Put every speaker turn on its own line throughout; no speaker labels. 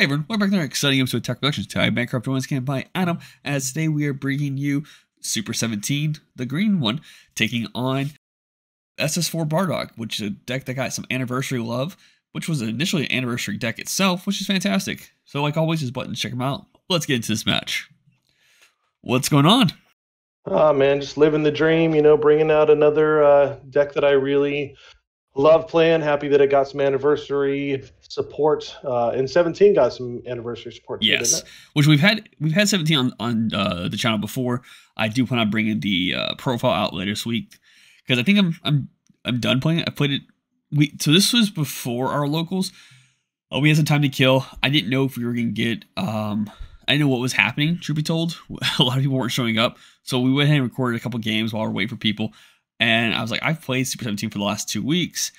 Hey everyone, welcome back to another exciting episode of Tech Productions. Today, Bankrupt Ones Camp by Adam. As today we are bringing you Super 17, the green one, taking on SS4 Bardock, which is a deck that got some anniversary love, which was initially an anniversary deck itself, which is fantastic. So, like always, his buttons, check them out. Let's get into this match. What's going on?
Oh man, just living the dream, you know, bringing out another uh, deck that I really love playing. Happy that it got some anniversary support. Uh, and 17 got some anniversary support. Too,
yes, which we've had we've had 17 on on uh, the channel before. I do plan on bringing the uh, profile out later this week because I think I'm I'm I'm done playing it. I played it. We so this was before our locals. Oh, we had some time to kill. I didn't know if we were gonna get. Um, I didn't know what was happening. Truth be told, a lot of people weren't showing up, so we went ahead and recorded a couple games while we're waiting for people. And I was like, I've played Super 17 for the last two weeks.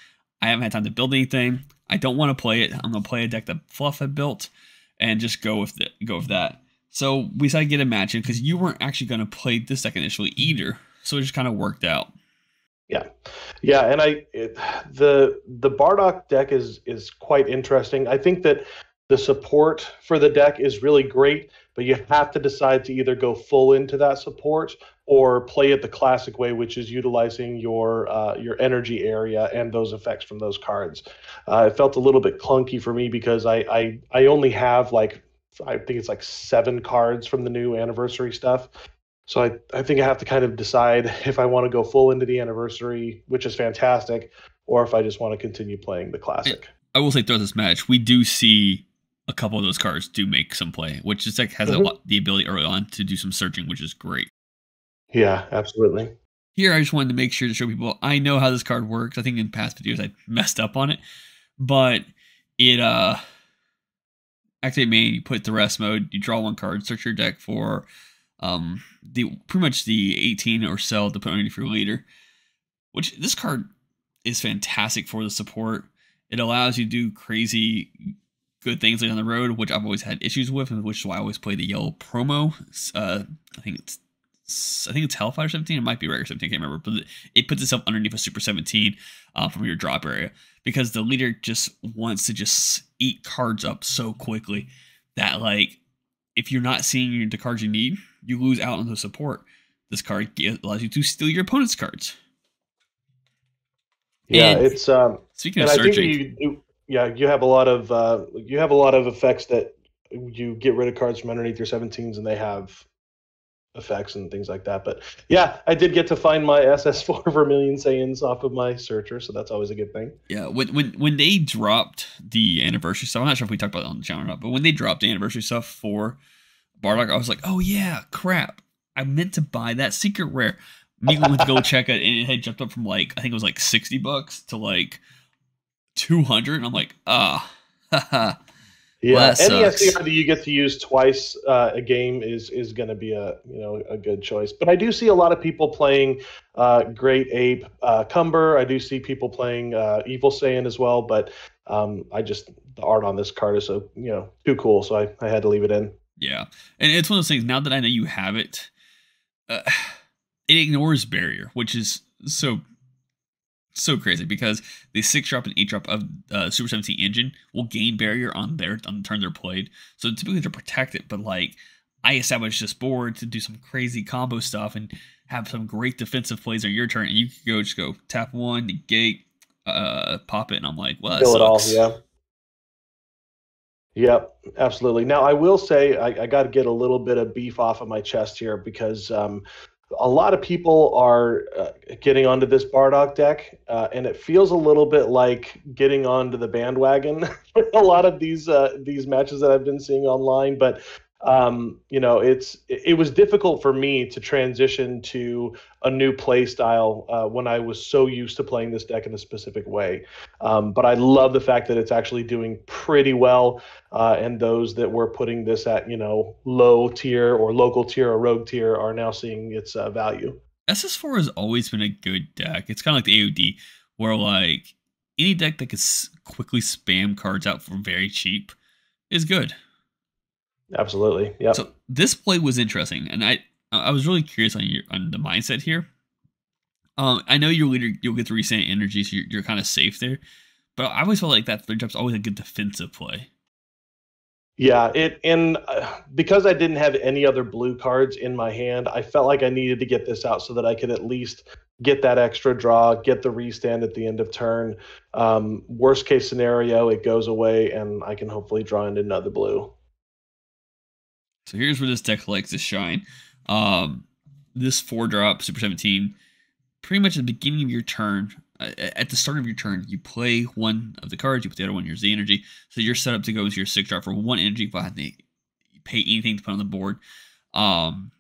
I haven't had time to build anything. I don't want to play it. I'm gonna play a deck that Fluff had built and just go with it. Go with that. So we decided to get a match in because you weren't actually gonna play this deck initially either. So it just kind of worked out.
Yeah, yeah, and I it, the the Bardock deck is is quite interesting. I think that the support for the deck is really great, but you have to decide to either go full into that support or play it the classic way, which is utilizing your uh, your energy area and those effects from those cards. Uh, it felt a little bit clunky for me because I, I I only have like I think it's like seven cards from the new anniversary stuff. So I, I think I have to kind of decide if I want to go full into the anniversary, which is fantastic, or if I just want to continue playing the classic.
I will say throughout this match, we do see a couple of those cards do make some play, which this deck has mm-hmm. lot, the ability early on to do some searching, which is great.
Yeah, absolutely.
Here, I just wanted to make sure to show people I know how this card works. I think in past videos I messed up on it, but it uh activate main, you put the rest mode, you draw one card, search your deck for um the pretty much the 18 or so to put underneath your leader. Which this card is fantastic for the support. It allows you to do crazy good things like on the road, which I've always had issues with, and which is why I always play the yellow promo. Uh, I think it's I think it's Hell Fighter 17. It might be Regular 17. I can't remember, but it puts itself underneath a Super 17 uh, from your drop area because the leader just wants to just eat cards up so quickly that like if you're not seeing the cards you need, you lose out on the support. This card allows you to steal your opponent's cards.
Yeah, and it's um.
Speaking of searching,
you, you, yeah, you have a lot of uh, you have a lot of effects that you get rid of cards from underneath your 17s, and they have effects and things like that. But yeah, I did get to find my SS4 Vermilion Saiyans off of my searcher, so that's always a good thing.
Yeah, when when when they dropped the anniversary stuff, I'm not sure if we talked about it on the channel or not, but when they dropped the anniversary stuff for Bardock, I was like, oh yeah, crap. I meant to buy that secret rare. Me went to go check it, and it had jumped up from like I think it was like sixty bucks to like two hundred, and I'm like, ah.
Yeah, well, any SDR that you get to use twice uh, a game is is going to be a you know a good choice. But I do see a lot of people playing uh, Great Ape uh, Cumber. I do see people playing uh, Evil Saiyan as well. But um, I just the art on this card is so you know too cool, so I, I had to leave it in.
Yeah, and it's one of those things. Now that I know you have it, uh, it ignores barrier, which is so so crazy because the six drop and eight drop of uh, Super 17 engine will gain barrier on their on the turn they're played. So typically they're protected, but like I established this board to do some crazy combo stuff and have some great defensive plays on your turn, and you can go just go tap one, negate, uh, pop it, and I'm like, well, that Kill sucks.
it all, yeah. Yep, absolutely. Now I will say I, I got to get a little bit of beef off of my chest here because um, a lot of people are uh, getting onto this Bardock deck, uh, and it feels a little bit like getting onto the bandwagon. For a lot of these uh, these matches that I've been seeing online, but um, you know, it's it was difficult for me to transition to a new play style uh, when I was so used to playing this deck in a specific way. Um, but I love the fact that it's actually doing pretty well, uh, and those that were putting this at you know low tier or local tier or rogue tier are now seeing its uh, value.
SS4 has always been a good deck. It's kind of like the AOD, where like any deck that can quickly spam cards out for very cheap is good.
Absolutely. Yeah.
So this play was interesting, and I I was really curious on your on the mindset here. Um, I know your leader you'll get the reset energy, so you're, you're kind of safe there. But I always felt like that third drop's always a good defensive play.
Yeah, it and uh, because I didn't have any other blue cards in my hand, I felt like I needed to get this out so that I could at least get that extra draw, get the restand at the end of turn. Um, worst case scenario, it goes away, and I can hopefully draw into another blue.
So here's where this deck likes to shine. Um, this four drop Super 17, pretty much at the beginning of your turn, uh, at the start of your turn, you play one of the cards, you put the other one, your Z energy. So you're set up to go into your six drop for one energy without to pay anything to put on the board. Um,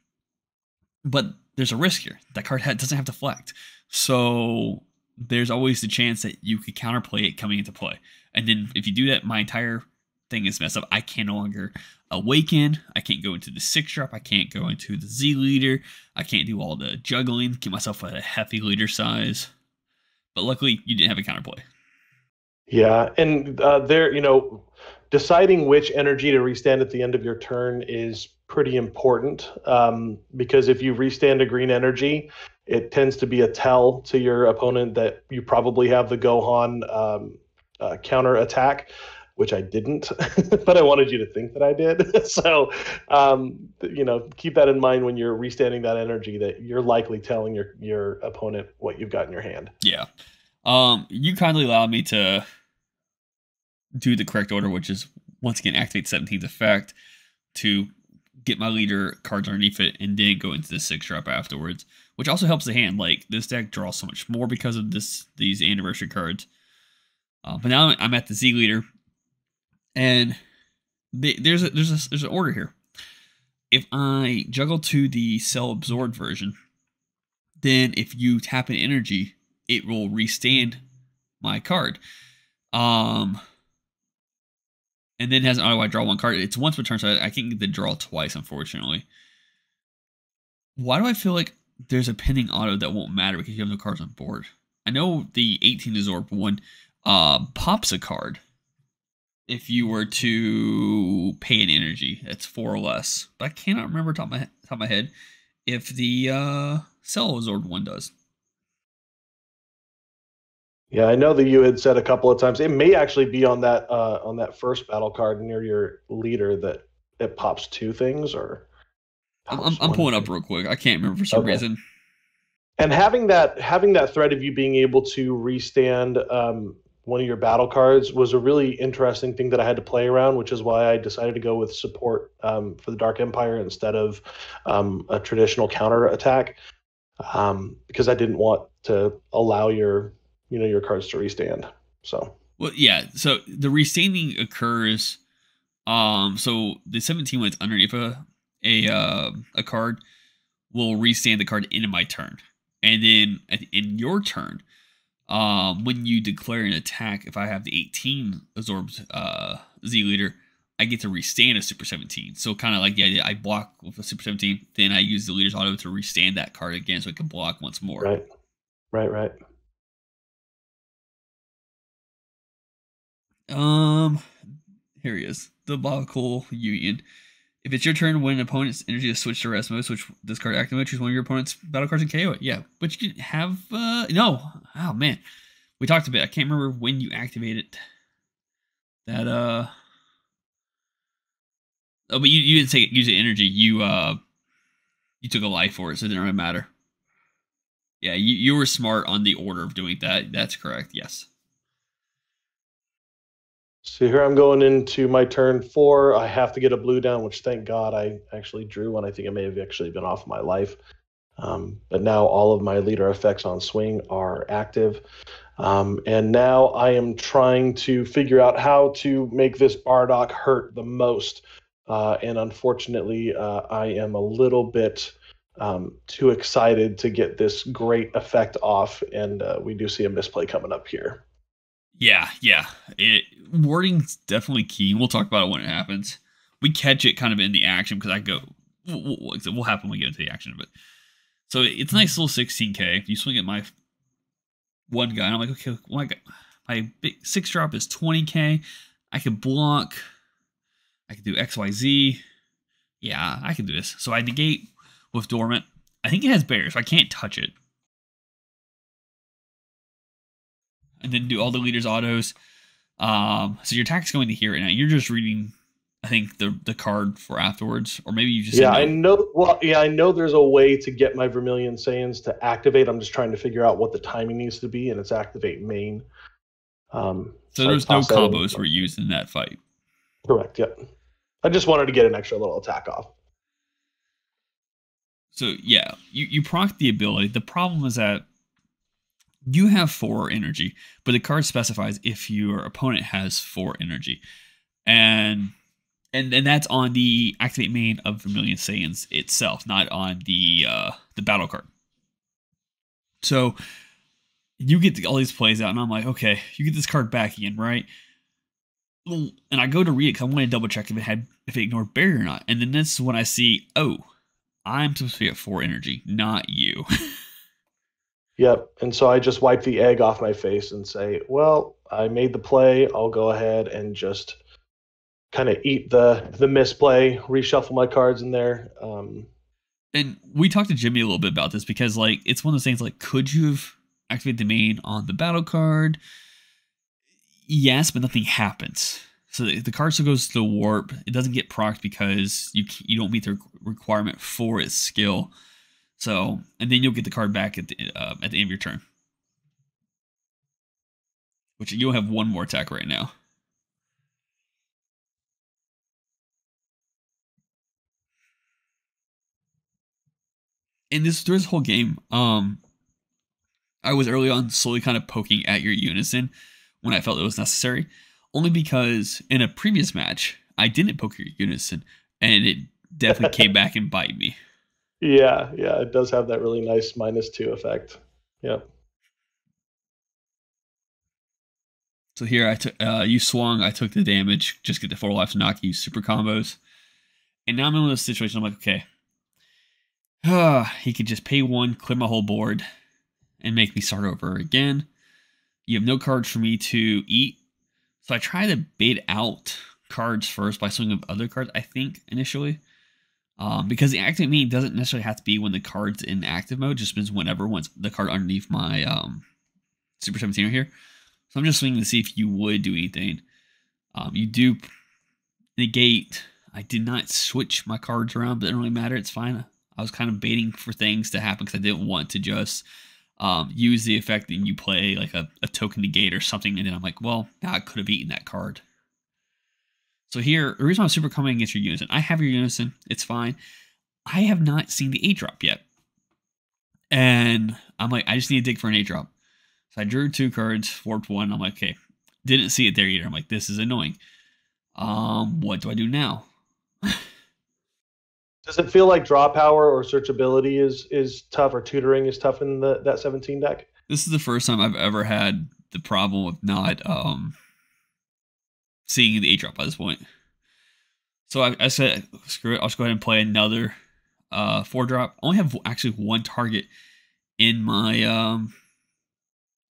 but there's a risk here. That card doesn't have deflect. So there's always the chance that you could counterplay it coming into play. And then if you do that, my entire thing is messed up. I can no longer awaken. I can't go into the six drop. I can't go into the Z leader. I can't do all the juggling, get myself at a hefty leader size. But luckily, you didn't have a counterplay.
Yeah, and uh, there, you know, deciding which energy to restand at the end of your turn is pretty important um, because if you restand a green energy, it tends to be a tell to your opponent that you probably have the Gohan um, uh, counter attack which I didn't, but I wanted you to think that I did. so, um, you know, keep that in mind when you're restanding that energy that you're likely telling your your opponent what you've got in your hand.
Yeah. Um, you kindly allowed me to do the correct order, which is once again activate 17th effect to get my leader cards underneath it and then go into the six drop afterwards, which also helps the hand. Like this deck draws so much more because of this these anniversary cards. Uh, but now I'm at the Z leader, and they, there's a there's a there's an order here. If I juggle to the cell absorbed version, then if you tap an energy, it will restand my card. Um, and then has an auto I draw one card. It's once per turn, so I, I can't get the draw twice, unfortunately. Why do I feel like there's a pending auto that won't matter because you have no cards on board? I know the 18 absorb one uh, pops a card if you were to pay an energy. That's four or less. But I cannot remember top of my, top of my head if the uh, cell absorbed one does.
Yeah, I know that you had said a couple of times it may actually be on that uh, on that first battle card near your leader that it pops two things or.
I'm, I'm pulling thing. up real quick. I can't remember for some okay. reason.
And having that having that threat of you being able to restand um, one of your battle cards was a really interesting thing that I had to play around, which is why I decided to go with support um, for the Dark Empire instead of um, a traditional counter attack, um, because I didn't want to allow your you know your cards to restand. So
well, yeah. So the restanding occurs. Um, so the 17 when it's underneath a a uh, a card will restand the card into my turn, and then in your turn um, when you declare an attack, if I have the 18 absorbed uh, Z leader, I get to restand a Super 17. So kind of like the idea I block with a Super 17, then I use the leader's auto to restand that card again so I can block once more.
Right, right, right.
Um, here he is. Diabolical Union. If it's your turn when an opponent's energy is switched to rest mode, switch this card active mode, choose one of your opponent's battle cards and KO it. Yeah, but you can have uh no. Oh man, we talked a bit. I can't remember when you activated that. Uh oh, but you you didn't take use the energy. You uh you took a life for it, so it didn't really matter. Yeah, you you were smart on the order of doing that. That's correct. Yes.
So here I'm going into my turn four. I have to get a blue down, which thank God I actually drew one. I think it may have actually been off my life. Um, but now all of my leader effects on swing are active. Um, and now I am trying to figure out how to make this Bardock hurt the most. Uh, and unfortunately, uh, I am a little bit um, too excited to get this great effect off. And uh, we do see a misplay coming up here.
Yeah, yeah. It wording's definitely key. We'll talk about it when it happens. We catch it kind of in the action because I go. We'll, we'll, we'll happen when we get into the action, but so it's a nice little 16k. You swing at my one guy, and I'm like, okay, well, my big six drop is 20k. I can block. I can do X, Y, Z. Yeah, I can do this. So I negate with dormant. I think it has bears. So I can't touch it. And then do all the leaders' autos. Um, so your attack's going to here, and you're just reading I think the the card for afterwards, or maybe you just
yeah, I know. Well, yeah, I know there's a way to get my Vermilion Saiyans to activate. I'm just trying to figure out what the timing needs to be, and it's activate main. Um,
so there's no combos were used in that fight.
Correct. Yep. I just wanted to get an extra little attack off.
So yeah, you you proc the ability. The problem is that you have four energy, but the card specifies if your opponent has four energy, and and and that's on the activate main of Vermilion Saiyans itself, not on the uh, the battle card. So you get all these plays out, and I'm like, okay, you get this card back again, right? And I go to read it because I want to double check if it had if it ignored barrier or not. And then this is when I see, oh, I'm supposed to be at four energy, not you.
Yep. And so I just wipe the egg off my face and say, "Well, I made the play. I'll go ahead and just kind of eat the the misplay, reshuffle my cards in there." Um,
and we talked to Jimmy a little bit about this because like it's one of those things like could you have activated the main on the battle card? Yes, but nothing happens. So the, card still goes to the warp. It doesn't get procced because you you don't meet the requirement for its skill. So and then you'll get the card back at the uh, at the end of your turn. Which you'll have one more attack right now. And this through this whole game, um, I was early on slowly kind of poking at your unison when I felt it was necessary, only because in a previous match I didn't poke your unison, and it definitely came back and bite me.
Yeah, yeah, it does have that really nice minus two effect. Yep.
So here I took uh, you swung, I took the damage, just get the four life to knock you super combos, and now I'm in this situation. I'm like, okay, ah, he could just pay one, clear my whole board, and make me start over again. You have no cards for me to eat, so I try to bait out cards first by swinging of other cards. I think initially, um, because the active mean doesn't necessarily have to be when the card's in active mode. Just means whenever once the card underneath my um, Super 17 right here. So I'm just swinging to see if you would do anything. Um, you do negate. I did not switch my cards around, but it didn't really matter. It's fine. I was kind of baiting for things to happen because I didn't want to just um, use the effect and you play like a, a token negate or something. And then I'm like, well, I could have eaten that card. So here, the reason I'm super coming against your unison, I have your unison. It's fine. I have not seen the eight drop yet. And I'm like, I just need to dig for an eight drop. So I drew two cards, warped one. I'm like, okay, didn't see it there either. I'm like, this is annoying. Um, what do I do now?
Does it feel like draw power or searchability is is tough or tutoring is tough in the that 17 deck?
This is the first time I've ever had the problem of not um seeing the eight drop by this point. So I, I said, screw it. I'll just go ahead and play another uh four drop. I only have actually one target in my um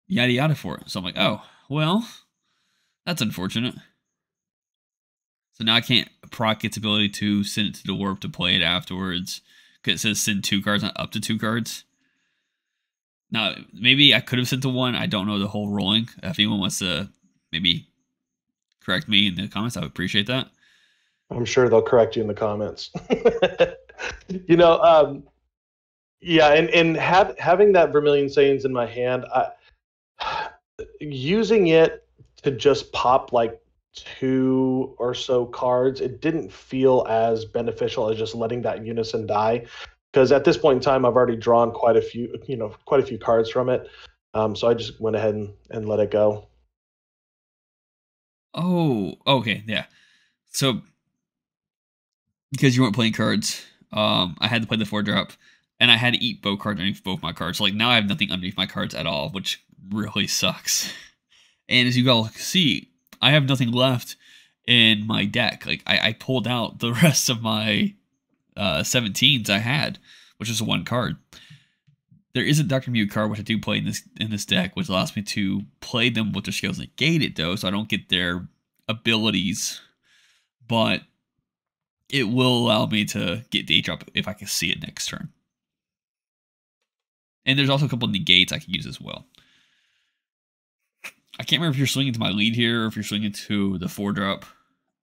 yada yada for it. So I'm like, oh well, that's unfortunate. So now I can't proc its ability to send it to the warp to play it afterwards. Because it says send two cards, not up to two cards. Now, maybe I could have sent to one. I don't know the whole rolling. If anyone wants to maybe correct me in the comments, I would appreciate that.
I'm sure they'll correct you in the comments. you know, um, yeah, and and have, having that Vermilion Saiyans in my hand, I, using it to just pop like two or so cards, it didn't feel as beneficial as just letting that unison die. Because at this point in time, I've already drawn quite a few, you know, quite a few cards from it. Um, so I just went ahead and, and let it go.
Oh, okay, yeah. So because you weren't playing cards, um, I had to play the four drop, and I had to eat both cards underneath both my cards. So like now I have nothing underneath my cards at all, which really sucks. And as you all see, I have nothing left in my deck. Like I, I pulled out the rest of my uh, 17s I had, which is one card. There is a Dr. Myuu card which I do play in this in this deck, which allows me to play them with their skills negated though, so I don't get their abilities. But it will allow me to get the drop if I can see it next turn. And there's also a couple of negates I can use as well. I can't remember if you're swinging to my lead here or if you're swinging to the four drop,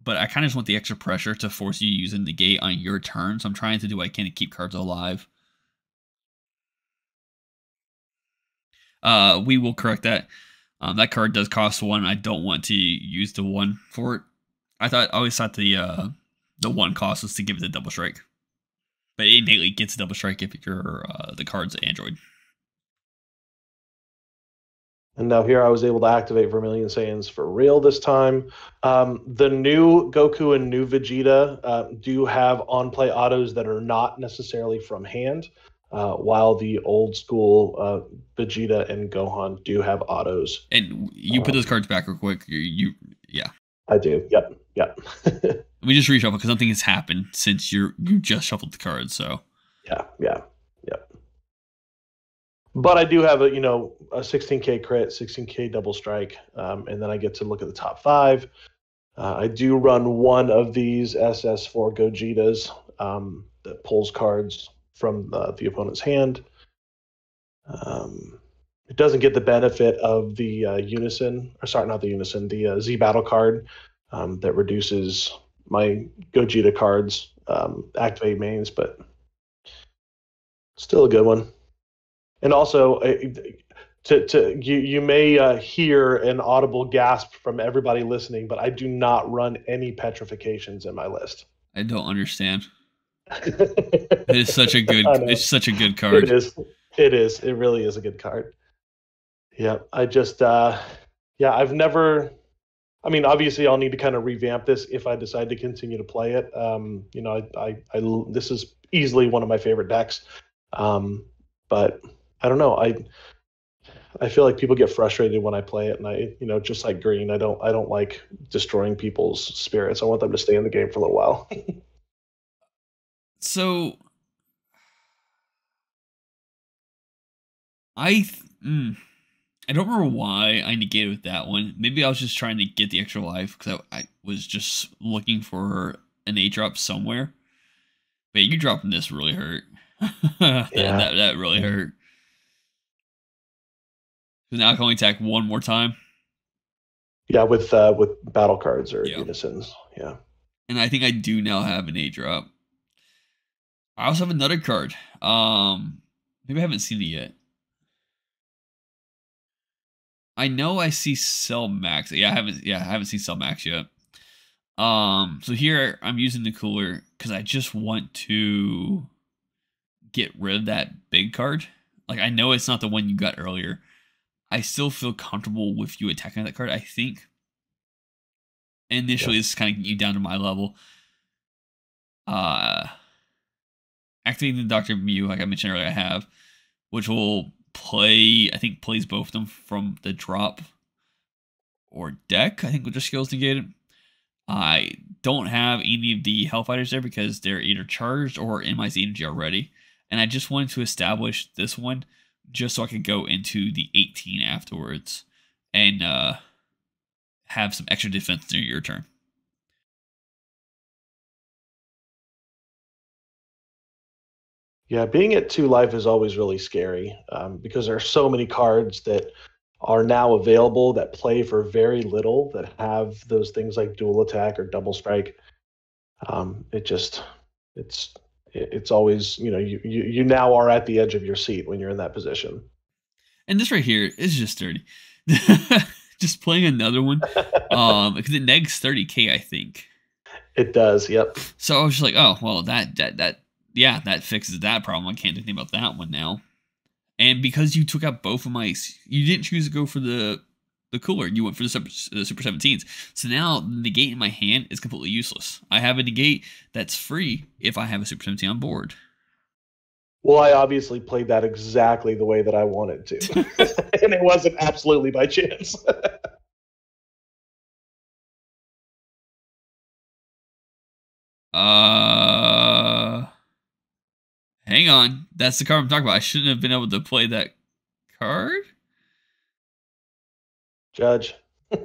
but I kind of just want the extra pressure to force you using negate on your turn. So I'm trying to do what I can to keep cards alive. Uh, we will correct that. Um, that card does cost one. I don't want to use the one for it. I thought I always thought the uh, the one cost was to give it a double strike, but it innately gets a double strike if you're uh, the card's Android.
And now here I was able to activate Vermilion Saiyans for real this time. Um, the new Goku and new Vegeta uh, do have on play autos that are not necessarily from hand, uh, while the old school uh, Vegeta and Gohan do have autos.
And you put
Um,
those cards back real quick. You, you yeah.
I do. Yep. Yep.
we just reshuffle because something has happened since you're you just shuffled the cards. So
Yeah, yeah, yep. But I do have a you know a 16k crit, 16k double strike, um, and then I get to look at the top five. Uh, I do run one of these SS4 Gogetas um, that pulls cards from the, the opponent's hand. Um, it doesn't get the benefit of the uh, Unison, or sorry, not the Unison, the uh, Z Battle card um, that reduces my Gogeta cards um, activate mains, but Still a good one. And also, uh, to, to you, you may uh, hear an audible gasp from everybody listening, but I do not run any petrifications in my list.
I don't understand.
It
It is such a good. It's such a good card.
is. It is. It really is a good card. Yeah, I just, uh, yeah, I've never. I mean, obviously, I'll need to kind of revamp this if I decide to continue to play it. Um, you know, I, I, I, this is easily one of my favorite decks. Um, but I don't know. I, I feel like people get frustrated when I play it, and I, you know, just like Green, I don't, I don't like destroying people's spirits. I want them to stay in the game for a little while.
So I th- mm, I don't remember why I negated with that one. Maybe I was just trying to get the extra life because I, I was just looking for an A drop somewhere. But you dropping this really hurt. that,
Yeah.
that that really hurt. So now I can only attack one more time.
yeah, with uh, with battle cards or
Yeah.
unisons. Yeah.
and I think I do now have an A drop. I also have another card. Um, maybe I haven't seen it yet. I know I see Cell Max. Yeah, I haven't. Yeah, I haven't seen Cell Max yet. Um, so here I'm using the cooler because I just want to get rid of that big card. Like I know it's not the one you got earlier. I still feel comfortable with you attacking that card. I think initially this is kind of getting you down to my level. Uh activating the Doctor Myuu, like I mentioned earlier, I have, which will play. I think plays both of them from the drop or deck. I think with their skills negated. I don't have any of the Hellfighters there because they're either charged or in my energy already. And I just wanted to establish this one just so I could go into the 18 afterwards and uh, have some extra defense near your turn.
Yeah, being at two life is always really scary um, because there are so many cards that are now available that play for very little that have those things like dual attack or double strike. Um, it just it's it's always you know you, you you now are at the edge of your seat when you're in that position.
And this right here is just dirty. just playing another one. Um, because it negs 30k, I think.
It does. Yep.
So I was just like, oh well, that that that yeah, that fixes that problem. I can't do anything about that one now. And because you took out both of my, you didn't choose to go for the the cooler. You went for the super, the super 17s. So now the negate in my hand is completely useless. I have a negate that's free if I have a super 17 on board.
Well, I obviously played that exactly the way that I wanted to, and it wasn't absolutely by chance.
Uh, hang on. That's the card I'm talking about. I shouldn't have been able to play that card.
Judge.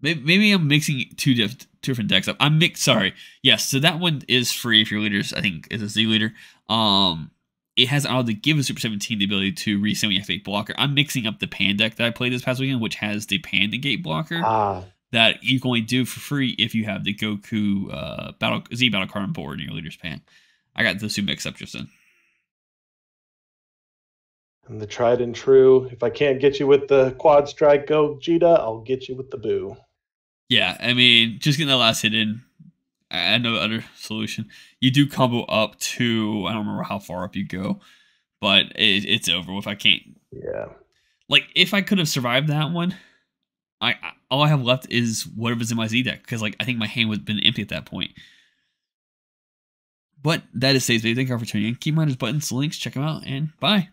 Maybe, maybe I'm mixing two diff- two different decks up. I'm mixed. Sorry. Yes. So that one is free if your leaders. I think is a Z leader. Um, it has all to give a Super 17 the ability to resend when you have fake blocker. I'm mixing up the Pan deck that I played this past weekend, which has the Pan negate blocker.
ah,
that you can only do for free if you have the Goku uh, battle Z battle card on board in your leader's pan. I got those two mixed up just then.
And the tried and true. If I can't get you with the quad strike Gogeta, I'll get you with the Boo.
Yeah, I mean, just getting that last hit in, I had no other solution. You do combo up to I don't remember how far up you go, but it, it's over with. I can't.
Yeah.
Like if I could have survived that one, I, I all I have left is whatever's in my Z deck because like I think my hand would have been empty at that point. But that is today's video. Thank you for tuning in. Keep in mind those buttons, links, check them out, and bye.